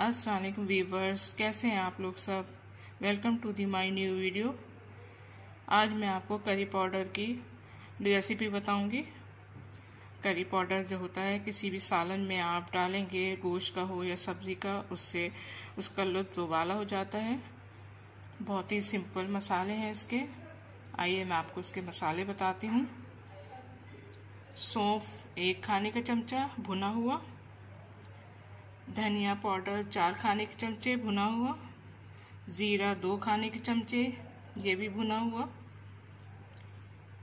Aslam viewers, कैसे हैं आप लोग सब? Welcome to the my new video आज मैं आपको करी पाउडर की रेसिपी बताऊँगी। करी पाउडर जो होता है, किसी भी सालन में आप डालेंगे, गोश्त का हो या सब्ज़ी का, उससे उसका लुत्फ वाला हो जाता है। बहुत ही सिंपल मसाले हैं इसके। आइए मैं आपको इसके मसाले बताती हूँ। सौंफ एक खाने का चमचा भुना हुआ। धनिया पाउडर, चार खाने के चमचे भुना हुआ, ज़ीरा दो खाने के चमचे, ये भी भुना हुआ,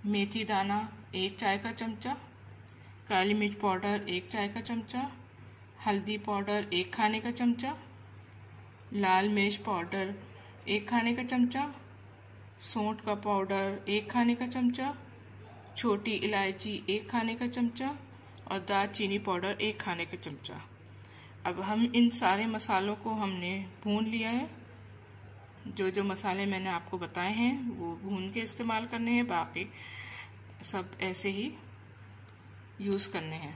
मेथी दाना एक चाय का चमचा, काली मिर्च पाउडर एक चाय का चमचा, हल्दी पाउडर एक खाने का चमचा, लाल मिर्च पाउडर एक खाने का चमचा, सौंठ का पाउडर एक खाने का चमचा, छोटी इलायची एक खाने का चमचा और दालचीनी पाउडर एक खाने का चमचा। अब हम इन सारे मसालों को हमने भून लिया है। जो जो मसाले मैंने आपको बताए हैं, वो भून के इस्तेमाल करने हैं। बाकी सब ऐसे ही यूज़ करने हैं।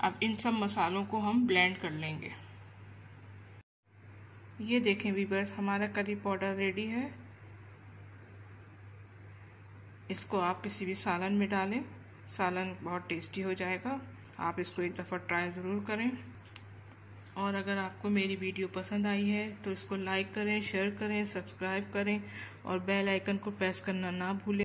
अब इन सब मसालों को हम ब्लेंड कर लेंगे। ये देखें वीबर्स हमारा करी पाउडर रेडी है। इसको आप किसी भी सालन में डालें। सालन बहुत टेस्टी हो जाएगा। आप इसको एक दफ़ा ट्राई ज़रूर करें। और अगर आपको मेरी वीडियो पसंद आई है तो इसको लाइक करें शेयर करें सब्सक्राइब करें और बेल आइकन को प्रेस करना ना भूलें।